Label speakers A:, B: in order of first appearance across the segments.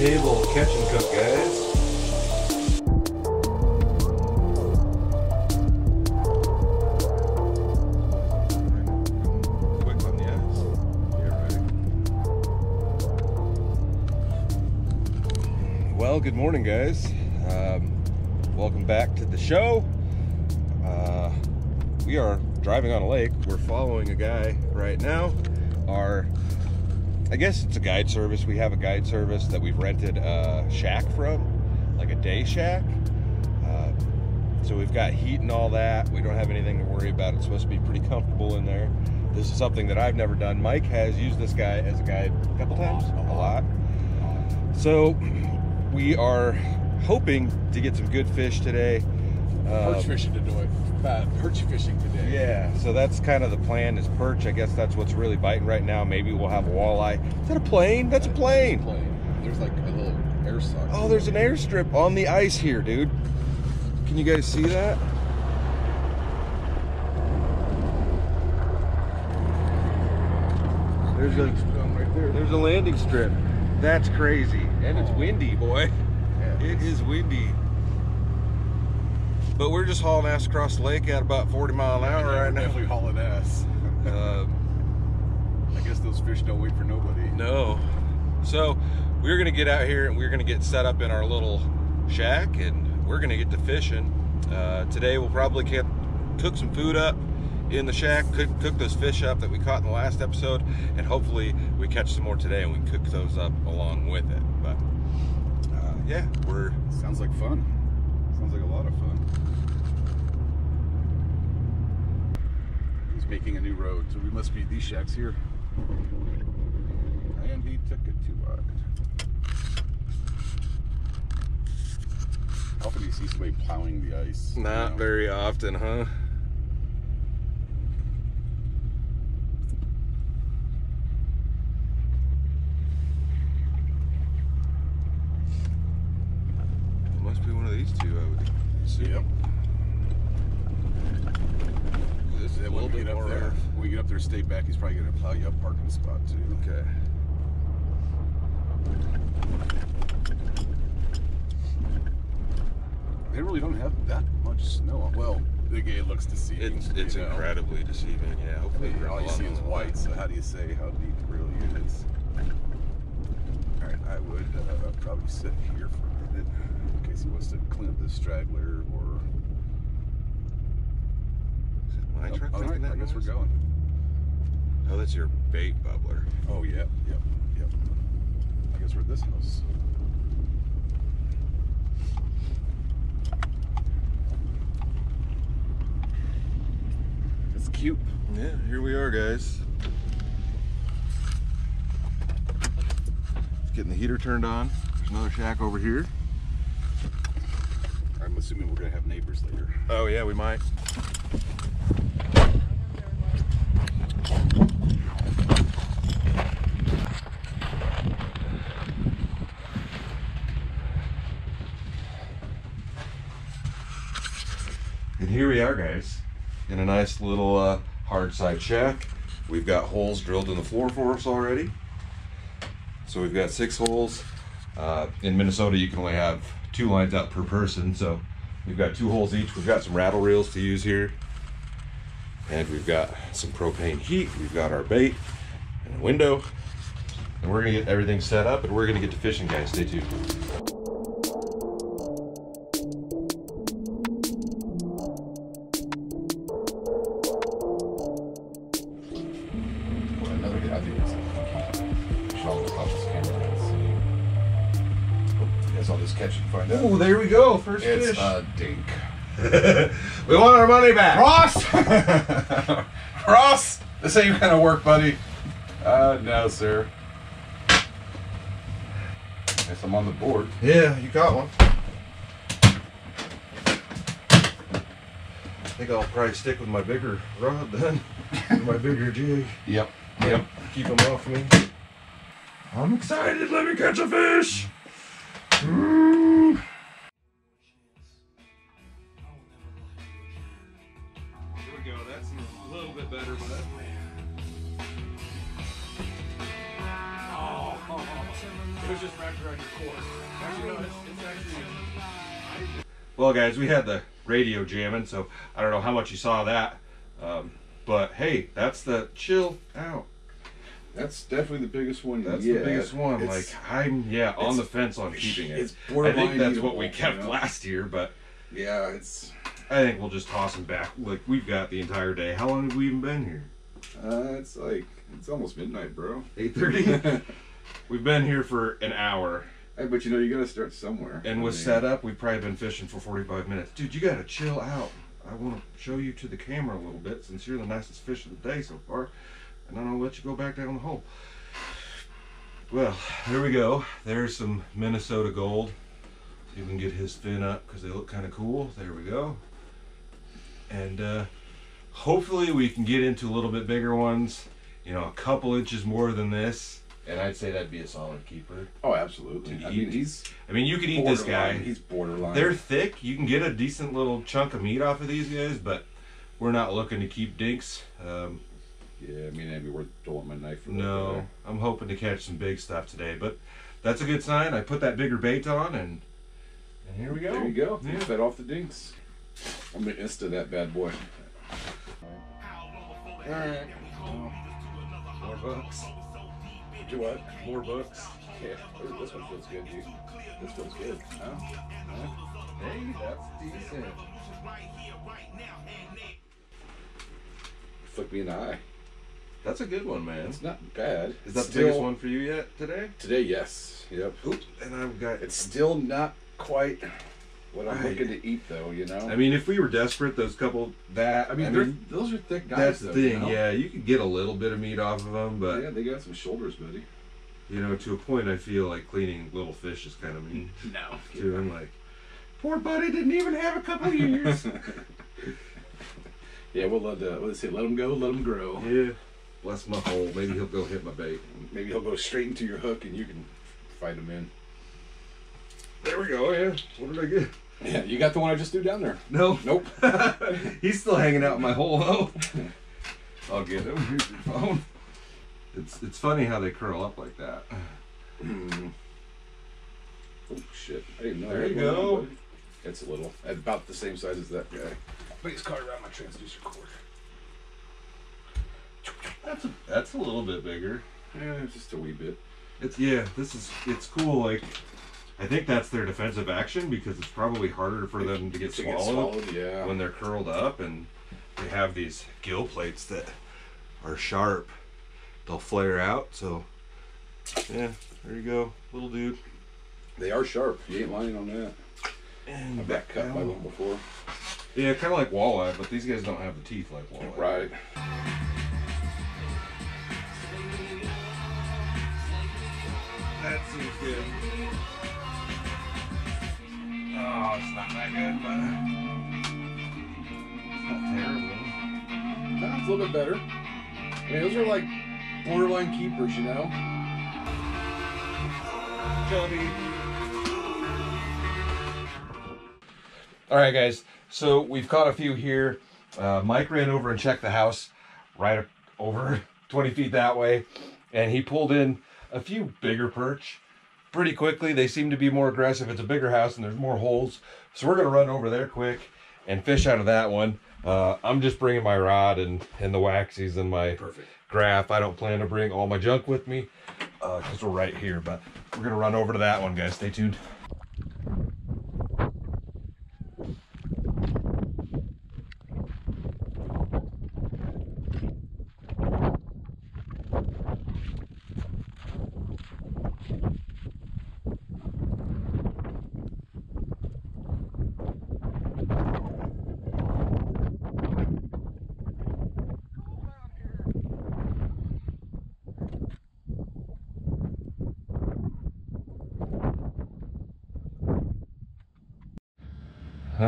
A: table catch and cook, guys. Well, good morning, guys. Um, welcome back to the show. Uh, we are driving on a lake. We're following a guy right now. Our, I guess it's a guide service. We have a guide service that we've rented a shack from, like a day shack. Uh, so we've got heat and all that. We don't have anything to worry about. It's supposed to be pretty comfortable in there. This is something that I've never done. Mike has used this guy as a guide a couple times, a lot. So we are hoping to get some good fish today.
B: Perch
A: Um,
B: fishing today. Uh, perch fishing today.
A: yeah, so that's kind of the plan is perch. I guess that's what's really biting right now. Maybe we'll have a walleye. Is that a plane? That's a plane.
B: Plane. There's like a little air sock.
A: Oh, there's an airstrip on the ice here, dude. Can you guys see that? There's a
B: right there.
A: there's a landing strip. That's crazy. And it's windy, boy.
B: Yeah.
A: It is windy. But we're just hauling ass across the lake at about 40 mile an hour
B: Yeah,
A: right now.
B: Definitely hauling ass.
A: Um,
B: I guess those fish don't wait for nobody.
A: No. So we're gonna get out here and we're gonna get set up in our little shack and we're gonna get to fishing. Uh, today we'll probably get, cook some food up in the shack, cook, cook those fish up that we caught in the last episode, and hopefully we catch some more today and we cook those up along with it. But uh, yeah, we're
B: Sounds like fun. Sounds like a lot of fun. He's making a new road, so we must be these shacks here. And he took it too wide. How often do you see somebody plowing the ice? you
A: not
B: know?
A: very often, huh? It must be one of these two, I would assume.
B: Yep.
A: This is a
B: When
A: little
B: we
A: bit
B: get up
A: more
B: there,
A: rough.
B: when we get up there, stay back. He's probably gonna plow you up parking spot too.
A: Okay.
B: They really don't have that much snow. Well, it looks deceiving.
A: It's it's
B: you know.
A: incredibly deceiving. Yeah.
B: I
A: Hopefully,
B: mean,
A: we're
B: all you see is white. So how do you say how deep it really is? All right, I would uh, probably sit here for a minute in case he wants to clean up this straggler or.
A: Is it my
B: Oh,
A: truck
B: all right, I guess
A: noise?
B: we're going.
A: Oh, that's your bait bubbler.
B: Oh yeah, yep, yep. I guess we're at this house. Cute.
A: Yeah, here we are, guys. Getting the heater turned on. There's another shack over here.
B: I'm assuming we're gonna have neighbors later.
A: Oh yeah, we might. And here we are, guys, in a nice little uh, hard side shack. We've got holes drilled in the floor for us already. So we've got six holes. Uh, in Minnesota, you can only have two lines out per person, so we've got two holes each. We've got some rattle reels to use here, and we've got some propane heat. We've got our bait and a window, and we're gonna get everything set up, and we're gonna get to fishing, guys. Stay tuned.
B: I'll just catch and find out.
A: Oh, there we go. First
B: It's
A: fish.
B: a dink.
A: we want our money back.
B: Ross! Ross! This ain't gonna work, buddy. Uh, no, sir. Guess I'm on the board.
A: Yeah, you got one. I think I'll probably stick with my bigger rod then, my bigger jig.
B: Yep.
A: Yep. Keep them off me. I'm excited. Let me catch a fish. Well, guys, we had the radio jamming, so I don't know how much you saw that. Um, but hey, that's the chill out.
B: That's definitely the biggest one.
A: That's
B: yet.
A: the biggest one.
B: It's-
A: like I'm, yeah, on the fence on keeping it.
B: it's
A: I think that's what we kept
B: you know?
A: last year, but
B: yeah, it's
A: I think we'll just toss them back. Like we've got the entire day. How long have we even been here?
B: uh, it's like it's almost midnight, bro.
A: Eight thirty. we've been here for an hour,
B: Hey, but you know you gotta start somewhere.
A: and
B: I
A: with
B: mean,
A: setup, we've probably been fishing for forty-five minutes. Dude, you gotta chill out. I want to show you to the camera a little bit since you're the nicest fish of the day so far, and I'll let you go back down the hole. Well, there we go. There's some Minnesota gold. See if we can get his fin up because they look kind of cool. There we go. And uh, hopefully we can get into a little bit bigger ones. You know, a couple inches more than this. And I'd say that'd be a solid keeper.
B: Oh, absolutely. I mean, he's
A: I mean, you could eat this guy.
B: He's borderline.
A: They're thick. You can get a decent little chunk of meat off of these guys, but we're not looking to keep dinks. Um,
B: yeah, I mean, it'd be worth pulling my knife for
A: no,
B: guy.
A: I'm hoping to catch some big stuff today, but that's a good sign. I put that bigger bait on, and and here we go.
B: There you go.
A: Yeah.
B: Fed off the dinks. I'm gonna insta that bad boy.
A: All right. More bucks.
B: Do what?
A: More bucks.
B: Yeah. Ooh, this one feels good, dude. This feels good. Huh? Huh?
A: Hey, that's decent.
B: Flick me in the eye.
A: That's a good one, man.
B: It's not bad.
A: Is that
B: It's
A: the biggest one for you yet today?
B: Today, yes. Yep.
A: Oops. And I've got.
B: It's still not quite what I'm
A: Right.
B: looking to eat, though. You know.
A: I mean, if we were desperate, those couple that
B: I mean, they're, those are thick guys.
A: that's
B: though,
A: the
B: you
A: thing.
B: know?
A: Yeah, you could get a little bit of meat off of them, but
B: yeah, they got some shoulders, buddy.
A: you know, to a point, I feel like cleaning little fish is kind of mean
B: No.
A: too. I'm like, poor buddy didn't even have a couple years.
B: Yeah, we'll let uh, let's see, let them go, let them grow.
A: yeah. Bless my hole. Maybe he'll go hit my bait.
B: Maybe he'll go straight into your hook, and you can fight him in.
A: There we go. Yeah. What did I get?
B: Yeah, you got the one I just threw down there.
A: No.
B: Nope.
A: He's still hanging out in my hole though. I'll get him. Here's your phone. It's it's funny how they curl up like that.
B: Hmm. Oh shit! I didn't know.
A: There you
B: one of them,
A: go.
B: buddy. It's a little, about the same size as that guy. But he's caught around my transducer cord.
A: That's a, that's a little bit bigger.
B: Yeah, just a wee bit.
A: It's yeah. This is it's cool. Like I think that's their defensive action because it's probably harder for them to get
B: To
A: swallowed,
B: get swallowed, yeah.
A: when they're curled up, and they have these gill plates that are sharp. They'll flare out. So yeah, there you go, little dude.
B: They are sharp. You ain't lying on that.
A: And
B: I've got cut by one before.
A: Yeah, kind of like walleye, but these guys don't have the teeth like walleye.
B: Right.
A: That seems good. Oh, it's not that good, but it's not terrible.
B: That's a little bit better. I mean, those are like borderline keepers, you know.
A: Chubby. All right, guys. So we've caught a few here. Uh, Mike ran over and checked the house right over 20 feet that way, and he pulled in a few bigger perch pretty quickly. They seem to be more aggressive. It's a bigger house and there's more holes, so we're gonna run over there quick and fish out of that one. Uh, I'm just bringing my rod and and the waxies and my
B: Perfect.
A: graph. I don't plan to bring all my junk with me because we're right here, but we're gonna run over to that one, guys. Stay tuned.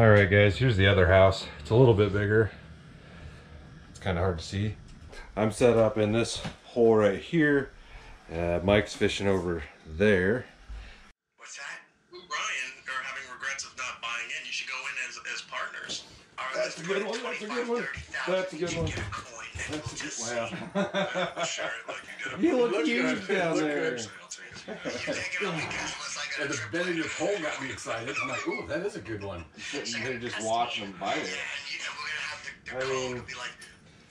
A: All right, guys, here's the other house. It's a little bit bigger. It's kind of hard to see. I'm set up in this hole right here. Uh, Mike's fishing over there.
C: What's that? Ryan are having regrets of not buying in. You should go in as, as partners. All right,
A: That's a good one, that's a good one. That's a good one.
C: Get a coin and we'll just
A: wow.
C: see. We'll share it like you did.
A: You look
B: Look
A: huge
B: good.
A: down
B: Look
A: there.
B: good.
C: You taking a weekend unless I
B: and the bend in your pole got me excited. I'm like, ooh, that is a good one.
A: Sitting there just watching them bite it.
C: and, you know, we're gonna have the, the
A: I mean,
C: will be like,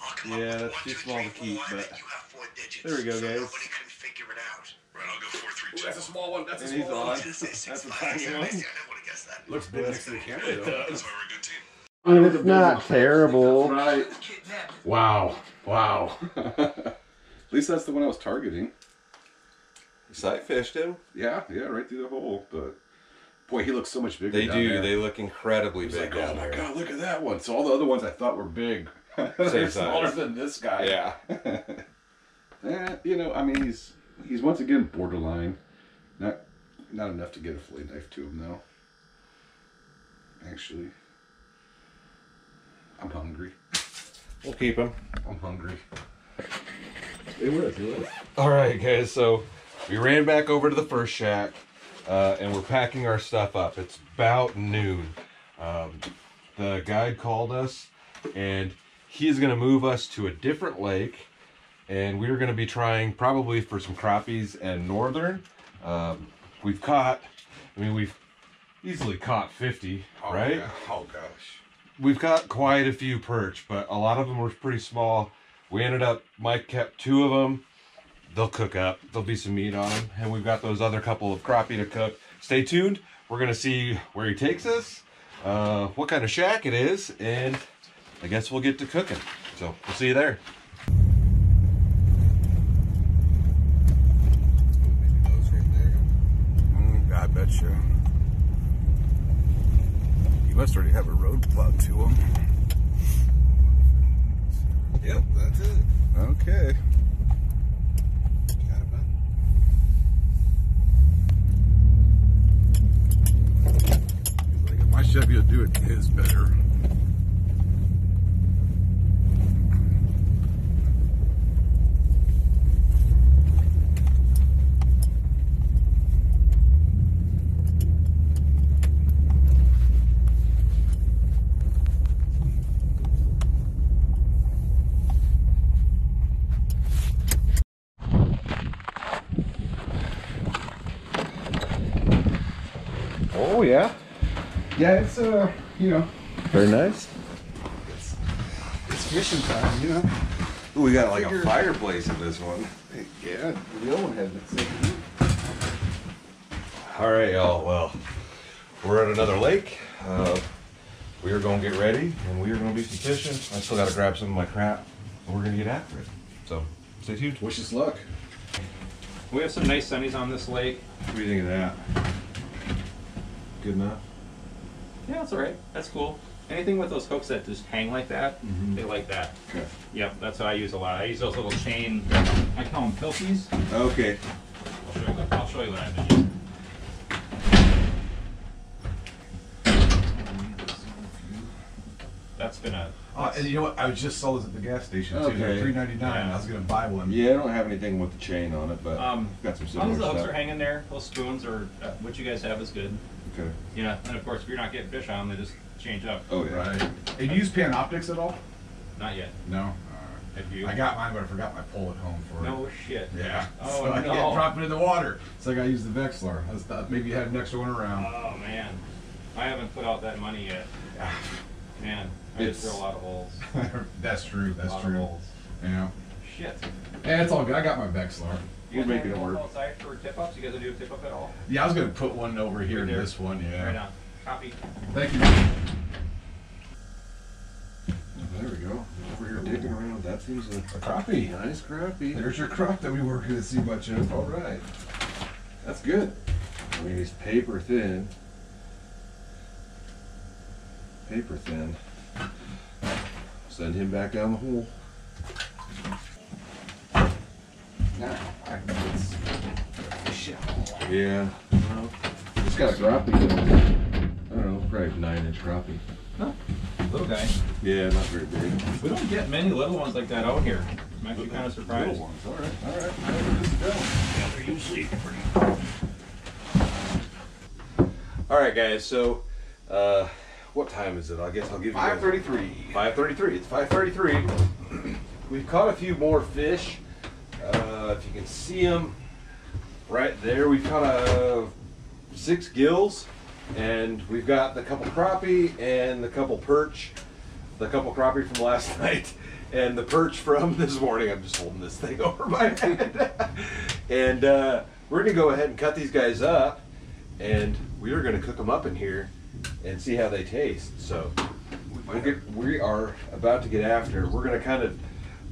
C: I'll come
A: yeah, that's too small to keep, but-
C: then you have four digits.
A: There we go, guys.
C: Nobody can figure it out. Right, I'll go four, three,
B: Ooh, that's a small one. That's a
A: And
B: small one.
C: It's- it's-
A: That's a
C: fine.
A: tiny one.
C: nice. I never would have guessed that.
B: Looks big next to the camera though.
C: That's why we're a good team.
A: I mean, it's not terrible.
B: Right. Wow. Wow. At least that's the one I was targeting.
A: Sight fished him.
B: Yeah, yeah, right through the hole. But boy, he looks so much bigger.
A: They do.
B: There.
A: They look incredibly big
B: like, oh my
A: there.
B: god, look at that one. So all the other ones I thought were big. They're smaller than this guy.
A: Yeah.
B: Eh, you know, I mean, he's he's once again borderline. Not not enough to get a fillet knife to him though. Actually, I'm hungry.
A: We'll keep him.
B: I'm hungry.
D: It was, it was.
A: All right, guys. So we ran back over to the first shack, uh, and we're packing our stuff up. It's about noon. Um, the guide called us, and he's going to move us to a different lake, and we're going to be trying probably for some crappies and northern. Um, we've caught. I mean, we've easily caught 50,
B: Oh,
A: right?
B: yeah. Oh gosh.
A: we've got quite a few perch, but a lot of them were pretty small. We ended up, Mike kept two of them. They'll cook up. There'll be some meat on them. And we've got those other couple of crappie to cook. Stay tuned. We're going to see where he takes us, uh, what kind of shack it is, and I guess we'll get to cooking. So we'll see you there.
B: Mm, I bet you. You must already have a road plowed to him.
A: Yep, that's it.
B: Okay. He's like, if my Chevy will do it, his better.
A: Yeah,
B: it's uh, you know,
A: Very nice.
B: it's mission time, you know.
A: Ooh, we got like
B: Figure-
A: a fireplace in this one.
B: Yeah, the old one had it.
A: All right, y'all. Well, we're at another lake. Uh, we are going to get ready, and we are going to do some fishing. I still got to grab some of my crap, and we're going to get after it. So, stay tuned.
B: Wish us luck.
D: We have some nice sunnies on this lake.
A: What do you think of that? Good enough?
D: Yeah, that's all right. That's cool. Anything with those hooks that just hang like that, they like that.
B: Okay.
D: Yep, that's what I use a lot. I use those little chain, I call them pilfies.
A: Okay.
D: I'll show you, I'll show you what I've been using. That's been a,
E: Uh, and you know what? I just saw this at the gas station too.
A: Okay.
E: They're three ninety nine.
D: Yeah.
E: I was gonna buy one.
A: Yeah, I don't have anything with the chain on it, but
D: um,
A: got some
D: as long as the hooks
A: stuff.
D: are hanging there, those spoons or uh, what you guys have is good.
A: Okay.
D: Yeah, and of course, if you're not getting fish on them, they just change up.
A: Oh yeah.
E: Right. Hey, do you use Panoptix at all?
D: Not yet.
E: No.
D: Have you?
E: I got mine, but I forgot my pole at home for it.
D: No shit.
E: Yeah.
D: Oh,
E: so I
D: no.
E: can't drop it in the water. So I got to use the Vexilar. I thought maybe you had an extra one around.
D: Oh man, I haven't put out that money yet. Man, I just
A: It's-
D: drill a lot of holes.
E: That's true.
D: a
E: That's
D: lot
E: true.
D: Of holes.
E: Yeah.
D: Shit.
E: And it's all good. I got my Vexilar.
D: You
A: We're
D: guys
A: making it
D: holes
A: work.
D: Outside for tip ups? You guys gonna do a tip up at all?
E: Yeah, I was gonna put one over here
D: Right
E: in this one. Yeah.
D: Right on. Copy.
E: Thank you.
A: There we go. Over here digging around. That seems a
E: A crappie.
A: nice crappie.
E: There's your crop that we weren't gonna see much of. All right.
A: That's good. I mean, he's paper thin. Paper thin. Send him back down the hole.
E: Now, I can get shit.
A: Yeah. Well, it's got a crappie. though. I don't know, probably nine inch crappie. No?
D: Little guy.
A: Yeah, not very big.
D: We don't get many little ones like that out here. I'm actually kind of surprised.
A: Little ones. All right. All right. Whatever this is doing.
D: Yeah, they're usually pretty.
A: All right, guys. So, uh, what time is it? I guess I'll give you.
E: 533.
A: 533. It's 533. We've caught a few more fish. Uh, if you can see them right there, we've caught a six gills, and we've got the couple crappie and the couple perch, the couple crappie from last night, and the perch from this morning. I'm just holding this thing over my head, and uh, we're gonna go ahead and cut these guys up, and we are gonna cook them up in here, and see how they taste. So. Get, we are about to get after. We're gonna kind of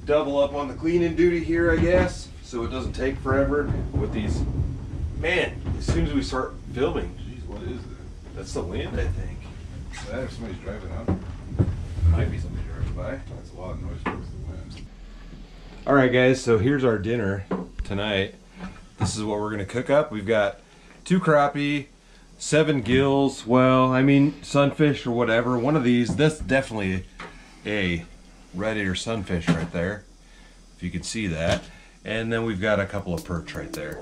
A: double up on the cleaning duty here, I guess, so it doesn't take forever with these. Man, as soon as we start filming,
B: Jeez, what is that?
A: that's the wind, I think.
B: Is that if somebody's driving up?
A: Might be somebody driving by.
B: That's a lot of noise towards the wind.
A: All right, guys. So here's our dinner tonight. This is what we're gonna cook up. We've got two crappie, seven gills. Well, I mean sunfish or whatever. One of these. That's definitely a red ear sunfish right there. If you can see that. And then we've got a couple of perch right there.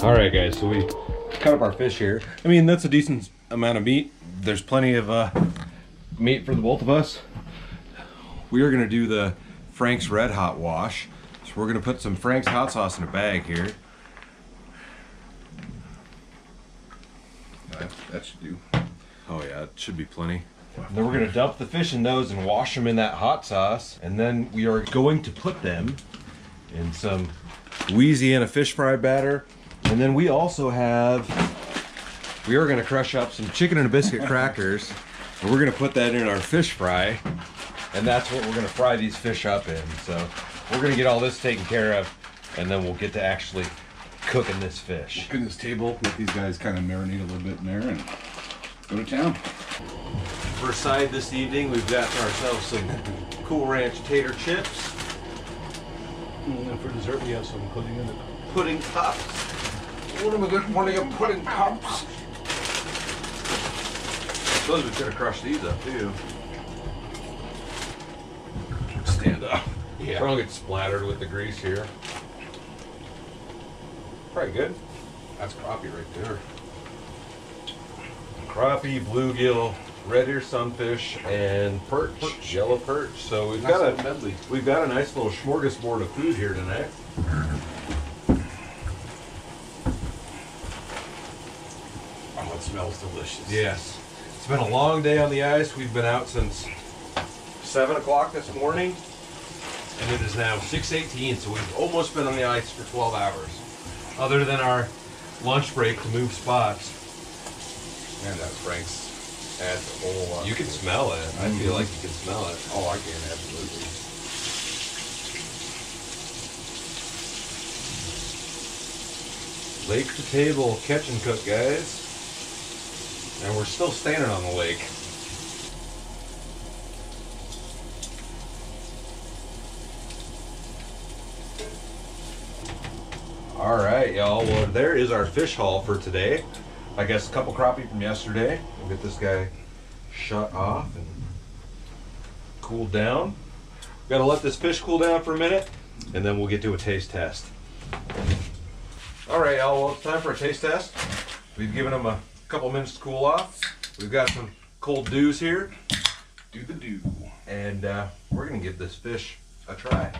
A: All right, guys. So we cut up our fish here. I mean, that's a decent amount of meat. There's plenty of uh, meat for the both of us. We are gonna do the Frank's Red Hot Wash. So we're gonna put some Frank's hot sauce in a bag here.
B: That, that should do.
A: Oh yeah, it should be plenty. And then we're gonna dump the fish in those and wash them in that hot sauce. And then we are going to put them in some Louisiana fish fry batter. And then we also have, we are gonna crush up some chicken and a biscuit crackers. And we're gonna put that in our fish fry. And that's what we're gonna fry these fish up in. So we're gonna get all this taken care of. And then we'll get to actually cooking this fish.
B: Pin this table, let these guys kind of marinate a little bit in there and go to town.
A: For side this evening, we've got ourselves some Cool Ranch tater chips, mm,
B: And then for dessert, we have some pudding in it.
A: pudding cups. What am I good morning of pudding cups? Suppose we could have crushed these up too. Stand up. Yeah. Probably get splattered with the grease here. Probably good.
B: That's crappie right there.
A: Crappie, bluegill, red ear sunfish, and perch, yellow perch. So we've
B: Nice
A: got a
B: medley.
A: we've got a nice little smorgasbord of food here tonight.
B: Oh, it smells delicious.
A: Yes. It's been a long day on the ice. We've been out since seven o'clock this morning, and it is now 6:18. So we've almost been on the ice for 12 hours, other than our lunch break to move spots.
B: Man, that Frank's adds a whole lot.
A: You can smell it. I feel like you can smell it.
B: Oh, I can, absolutely.
A: Lake to table, catch and cook, guys. And we're still standing on the lake. All right, y'all. Well, there is our fish haul for today. I guess a couple crappie from yesterday. We'll get this guy shut off and cooled down. We Got to let this fish cool down for a minute, and then we'll get to a taste test. All right, y'all. Well, it's time for a taste test. We've given them a couple minutes to cool off. We've got some cold dews here,
B: Do the do.
A: and uh, we're gonna give this fish a try.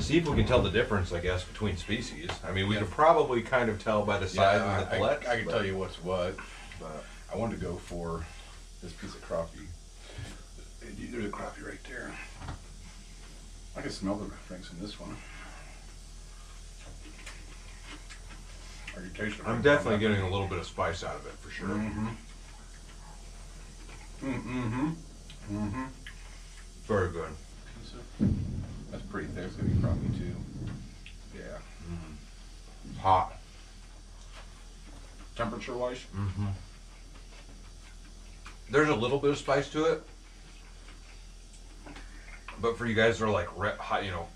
A: See if we can tell the difference, I guess, between species. I mean, we
B: Yeah.
A: could probably kind of tell by the size
B: Yeah,
A: of the
B: I. I, I can tell you what's what, but I wanted to go for this piece of crappie. There's a crappie right there. I can smell the Frank's in this one. I can taste it.
A: I'm definitely getting a little bit of spice out of it for sure.
B: Mm-hmm. Mm-hmm. Mm-hmm.
A: Very good.
B: That's pretty thick. It's gonna be crappie too. Yeah.
A: Hot.
B: Temperature wise.
A: Mm-hmm. There's a little bit of spice to it, but for you guys that are like re- hot, you know,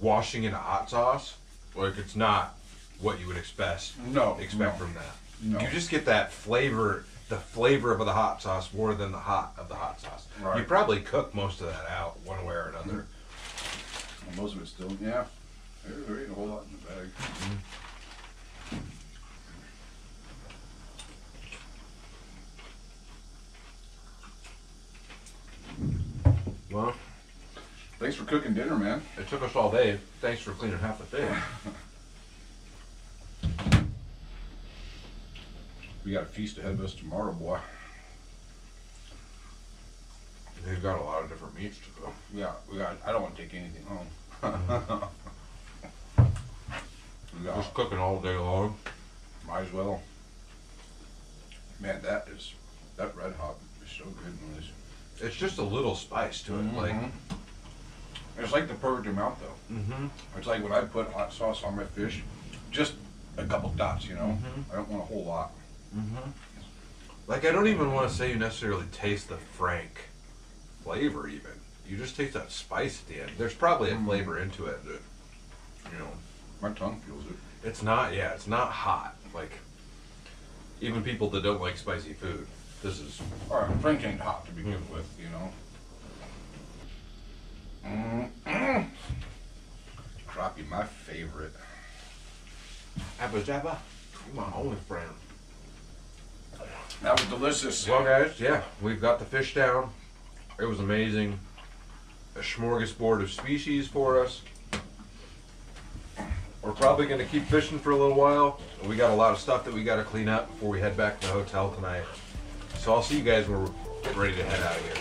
A: washing in a hot sauce, like it's not what you would expect
B: no,
A: expect
B: no,
A: from that.
B: No.
A: You just get that flavor, the flavor of the hot sauce more than the hot of the hot sauce.
B: Right.
A: You probably cook most of that out one way or another.
B: Well, most of it's still, yeah. There, there ain't a whole lot in the bag. Mm-hmm. Well, thanks for cooking dinner, man.
A: It took us all day. Thanks for cleaning half the thing.
B: We got a feast ahead of us tomorrow, boy.
A: They've got a lot of different meats to cook.
B: Yeah, we got. I don't want to take anything home. got,
A: Just cooking all day long.
B: might as well. Man, that is that red hot is so good. When it's,
A: It's just a little spice to it. Like,
B: Mhm. it's like the perfect amount, though.
A: mm-hmm.
B: It's like when I put hot sauce on my fish, just a couple dots, you know.
A: Mhm.
B: I don't want a whole lot.
A: Mm-hmm. Like, I don't even want to say you necessarily taste the frank flavor, even. You just taste that spice at the end. There's probably a
B: Mm.
A: flavor into it that, you know,
B: My tongue feels it.
A: it's not, yeah, it's not hot. Like, even people that don't like spicy food, this is,
B: All right, Frank ain't hot to begin with, you know. Mm-mm. Crappie, my favorite.
A: Abba Jabba, my only friend.
B: That was delicious.
A: Well, guys, yeah, we've got the fish down. It was amazing. A smorgasbord of species for us. We're probably going to keep fishing for a little while. We got a lot of stuff that we got to clean up before we head back to the hotel tonight. So I'll see you guys when we're getting ready to head out of here.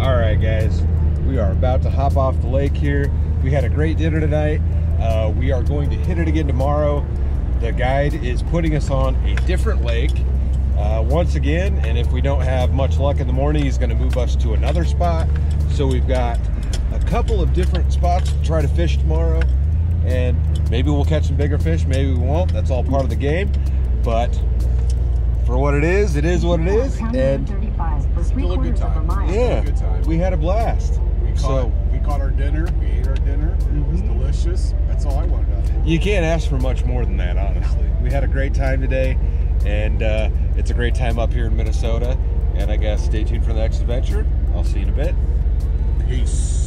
F: All right, guys, we are about to hop off the lake here. We had a great dinner tonight. Uh, we are going to hit it again tomorrow. The guide is putting us on a different lake uh, once again, and if we don't have much luck in the morning, he's going to move us to another spot. So we've got a couple of different spots to try to fish tomorrow, and maybe we'll catch some bigger fish, maybe we won't. That's all part of the game, but for what it is, it is what it is, and
E: Still a good time.
F: yeah,
E: Good time.
F: we had a blast.
E: We caught,
F: So
E: we caught our dinner. We ate our dinner. It was delicious. That's all I wanted out of it.
F: you can't ask for much more than that, honestly. We had a great time today, and uh, it's a great time up here in Minnesota. And I guess stay tuned for the next adventure. I'll see you in a bit.
E: Peace.